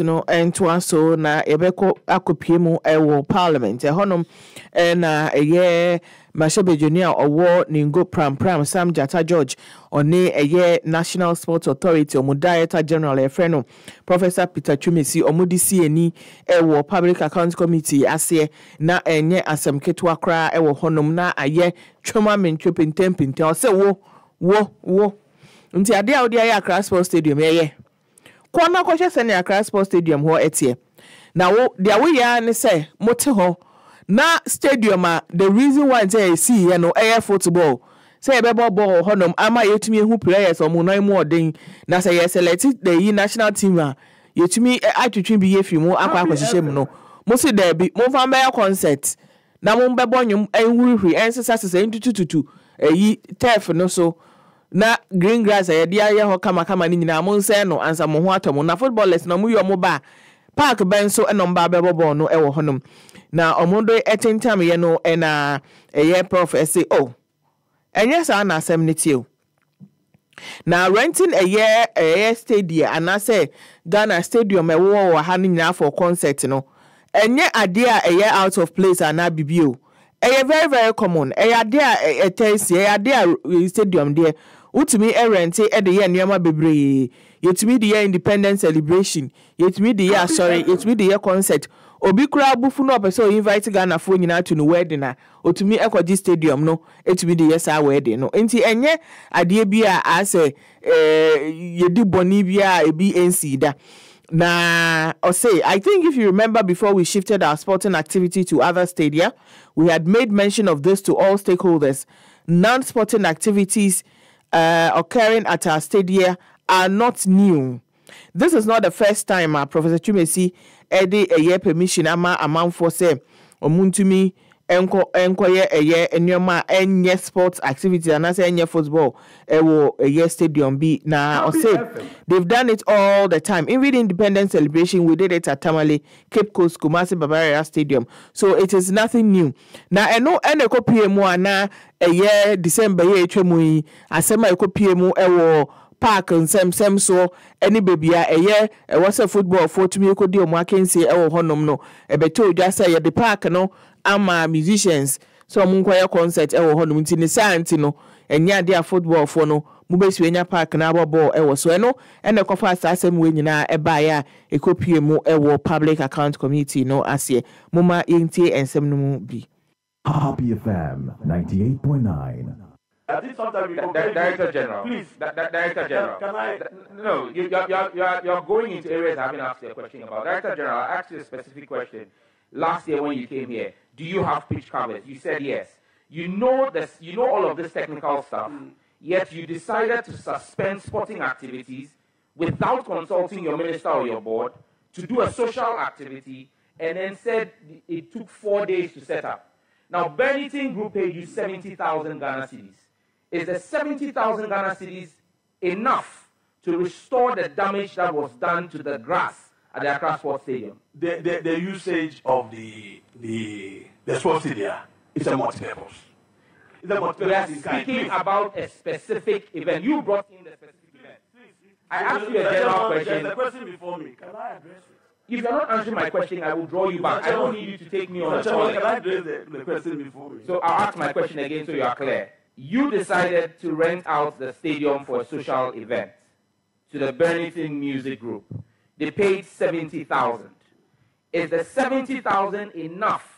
no ntoa so na yɛbɛkɔ akɔpie mu wɔ parliament. Ɛhɔnom na ɛyɛ mahyɛbadwani a ɔwɔ ningo prampram sam jata george. Ɔne ɛyɛ national sports authority ɔmo director general yɛfrɛ no professor peter twumasi ɔmo de si ani wɔ public account committee aseɛ. Na ɛnyɛ asɛm ketewa koraa wɔ hɔnom. Na ayɛ twam amentwe pentɛmpentɛn ɔsɛ wo wo wo. Nti adeɛ a wode ayɛ akra sports stadium yɛyɛ kɔ na kɔhwɛ sɛnea akra sports stadium hɔ ɛteɛ. Na wo deɛ woyɛ ne sɛ mote hɔ. Na stadium a the reason why sɛ yɛsiiɛ no ɛyɛ football. Sɛ yɛbɛbɔ bɔɔl hɔnom ama yɛtumi ehu players ɔmo nan mu ɔden. Na sɛ yɛselɛte the yi national team a yɛtumi atwitwi bi yɛ fi mu akɔ akɔhyehyɛ mu no. Mo si daabi momfa mbɛyɛ concert. Na mombɛbɔ nnwom ɛnhurihuri ɛnsesasesa ntutututu ɛyi turf no so. Na green grass a yɛde ayɛ hɔ kamakama no nyinaa mo no ansa mo ho atɔ mo. Na footballers na mo yɛ ɔmo ba park bɛn so ɛna ɔmo ba bɛbɔ bɔɔl no ɛwɔ hɔnom. Na ɔmo do ɛtentamyɛ no ɛna ɛyɛ prof ɛsɛ o ɛnyɛ saa na asɛm no tie o. Na renting ɛyɛ ɛyɛ stadium anaasɛ ghana stadium ɛwɔ wɔ ha no nyinaa for concert no ɛnyɛ adeɛ a ɛyɛ out of place anaa bibi o. ɛyɛ very very common. Ɛyɛ adeɛ a ɛtɛ si ɛyɛ adeɛ a stadium deɛ wotumi ɛrɛnte ɛde yɛ nneɛma bebree. Yɛtumi de yɛ independence celebration. Yɛtumi de yɛ asɔre. Yɛtumi de yɛ concert. Obi kura abufu na ɔpɛ sɛ ɔyi invite ghanafoɔ nyinaa to no wedding a otumi ɛkɔgye stadium no etumi de yɛ saa wedding no. Nti ɛnyɛ adeɛ bi a asɛ ɛɛ yɛdi bɔnne bi a ebi nsi da na ɔsɛ i think if you remember before we shifted our sporting activity to other stadia we had made mention of this to all stakeholders non-sporting activities uh, occurring at our stadia are not new. This is not the first time uh, Professor Twumasi ɛde ɛyɛ permission ama amanfoɔ sɛ ɔmo ntumi ɛnkɔ ɛnkɔyɛ ɛyɛ nneɛma a ɛnyɛ sports activity anaasɛ ɛnyɛ football ɛwɔ ɛyɛ stadium bi. Na ɔsɛ they've done it all the time. Even independence celebration we did it at Tamale Cape Coast Kumasi Bavaria Stadium. So it is nothing new. Na ɛno ɛna ɛkɔ pie mu a na ɛyɛ December yɛ etwa mu yi asɛm a ɛkɔ pie mu ɛwɔ park nsɛmsɛm soɔ ne baabi a ɛyɛ ɛwɔ sɛ football foɔ tumi kɔdi ɔmo akansie ɛwɔ hɔnom no. Ɛbɛtɔ odwa sɛ yɛde park no ama musicians sɛ ɔmo nkɔyɛ concert ɛwɔ hɔnom. Nti ne saa nti no ɛnyɛ adeɛ a football foɔ no mobɛsi anya park na abɔ bɔɔl ɛwɔ so. Ɛno ɛna ɛkɔfa saa asɛm wei nyinaa ɛbaeɛ a ɛkɔpie mu ɛwɔ public account committee no aseɛ. Moma yɛntie nsɛm no mu bi. Happy FM 98.9. I think sometimes we compare Di- Director General. Please, Di- Director General. Can I? Th- No, you, you're, you're, you're, you're going into areas I haven't asked you a question about. Director General, I asked you a specific question last year when you came here. Do you have pitch covers? You said yes. You know this, you know all of this technical stuff, yet you decided to suspend sporting activities without consulting your minister or your board to do a social activity and then said it took four days to set up. Now, Bennington Group paid you 70,000 Ghana cedis. Is the 70,000 Ghana cedis enough to restore the damage that was done to the grass at the Accra Sports Stadium? the, the, the usage of the the the sports area is a multi-purpose. It's a We are multi-purpose in kind. speaking Please. about a specific event. You brought in the specific event. I asked you a There's general There's question. a question before me. Can I address it? If you're not answering my question, I will draw you back. I don't need you to take me on a Mr. Chairman, Can I address the, the question before me? So I'll ask my question again so you are clear. You decided to rent out the stadium for a social event to the Bennington Music Group. They paid 70,000. Is the 70,000 enough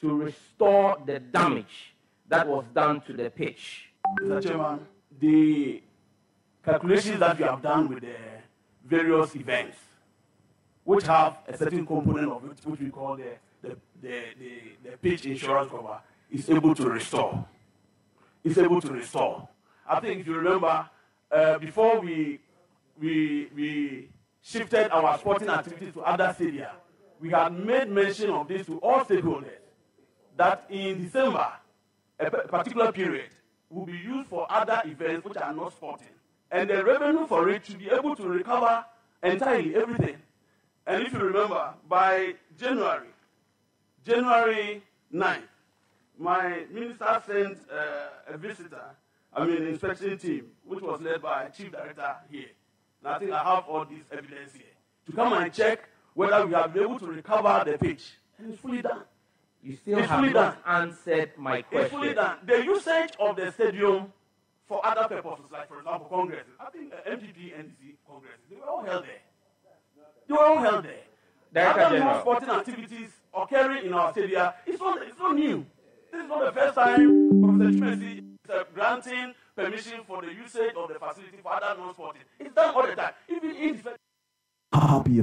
to restore the damage that was done to the pitch? Mr. Chairman, the calculations that you have done with the various events, which have a certain component of it, which we call the, the, the, the, the pitch insurance cover, is able to restore. Is able to restore. I think if you remember, uh, before we, we, we shifted our sporting activities to other stadia, we had made mention of this to all stakeholders that in December, a particular period will be used for other events which are not sporting. And the revenue for it should be able to recover entirely everything. And if you remember, by January, January 9th, my minister sent uh, a visitor, I mean, an inspection team, which was led by a Chief Director here. And I think I have all this evidence here. to come and check whether we have been able to recover the pitch. And it's fully done. You still It's have not answered my It's fully question. done. The usage of the stadium for other purposes, like for example, Congress, I think uh, NPP, NDC congresses, they were all held there. They were all held there. Director Other General. non-sporting activities occurring in our stadium, it's not, it's not new. This is not the first time Professor Twumasi is uh, granting permission for the usage of the facility for other non-sporting. It's done all the time. Even in Happy.